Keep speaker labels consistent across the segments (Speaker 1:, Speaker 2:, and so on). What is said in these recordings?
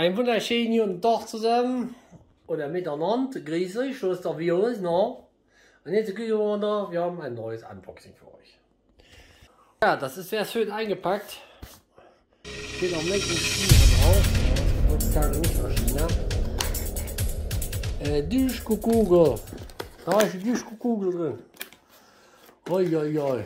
Speaker 1: Ein wunderschönen guten Tag zusammen. Oder miteinander. Grüß euch, der Virus, no? Und jetzt gucken wir mal, wir haben ein neues Unboxing für euch. Ja, das ist sehr schön eingepackt. Steht auch Made in China drauf. China. Äh, Duschkugel. Da ist die Duschkugel drin. Oi, oi, oi.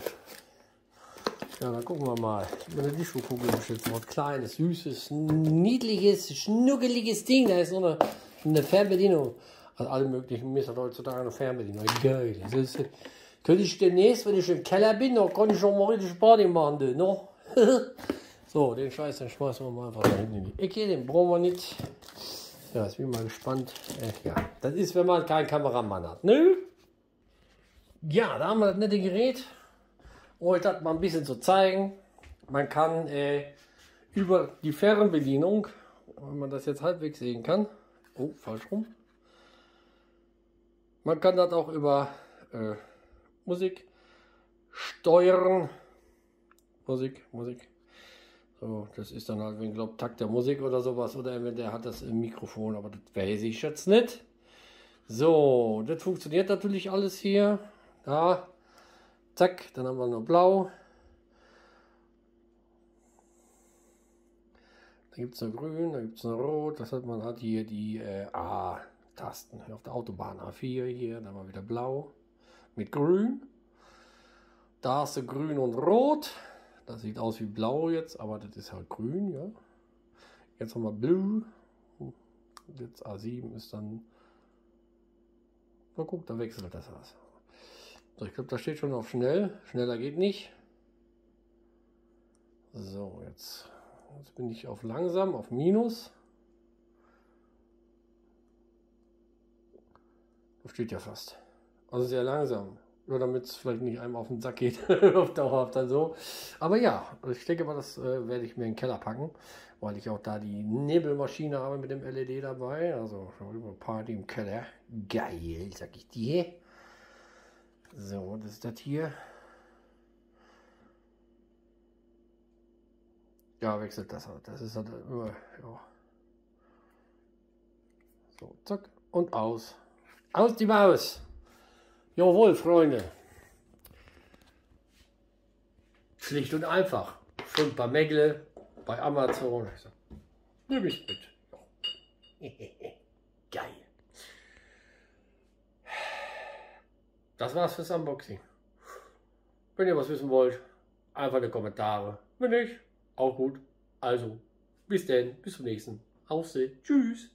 Speaker 1: Ja, dann gucken wir mal. Eine Disco-Kugel. So ein kleines, süßes, niedliches, schnuckeliges Ding. Da ist so eine, eine Fernbedienung. Also alle möglichen hat heutzutage eine Fernbedienung. Geil. Das ist, könnte ich demnächst, wenn ich im Keller bin, noch kann ich schon mal richtig Party machen. Du, no? so, den Scheiß, den schmeißen wir mal einfach da hinten in die Ecke. Den brauchen wir nicht. Ja, ich bin mal gespannt. Äh, ja, das ist, wenn man keinen Kameramann hat. Ne? Ja, da haben wir das nette Gerät euch das mal ein bisschen zu zeigen. Man kann äh, über die Fernbedienung, wenn man das jetzt halbwegs sehen kann, oh, falsch rum, man kann das auch über äh, Musik steuern. Musik, Musik. So, das ist dann halt, wenn ich glaube, Takt der Musik oder sowas. Oder wenn der hat das im Mikrofon, aber das weiß ich jetzt nicht. So, das funktioniert natürlich alles hier. Da Zack, dann haben wir noch blau. Da gibt es noch grün, da gibt es noch rot. Das hat man hat hier die äh, A-Tasten auf der Autobahn A4 hier. Dann wir wieder blau mit grün. Da hast du grün und rot. Das sieht aus wie blau jetzt, aber das ist halt grün, ja. Jetzt haben wir blue. Jetzt A7 ist dann. Na guck, da wechselt das was. So, ich glaube, da steht schon auf schnell. Schneller geht nicht. So, jetzt, jetzt bin ich auf langsam, auf Minus. Das steht ja fast. Also sehr langsam. Nur damit es vielleicht nicht einem auf den Sack geht. auf dauerhaft dann so. Aber ja, ich denke mal, das äh, werde ich mir in den Keller packen. Weil ich auch da die Nebelmaschine habe mit dem LED dabei. Also Party im Keller. Geil, sag ich dir. So, das ist das hier. Ja, wechselt das halt. Das ist halt immer, ja. So, zack und aus. Aus die Maus. Jawohl, Freunde. Schlicht und einfach. Schon paar Mägle bei Amazon. Nehme ich mit. Geil. Das war's fürs Unboxing. Wenn ihr was wissen wollt, einfach in die Kommentare. Wenn nicht, auch gut. Also, bis denn, bis zum nächsten. Aufsehen. Tschüss.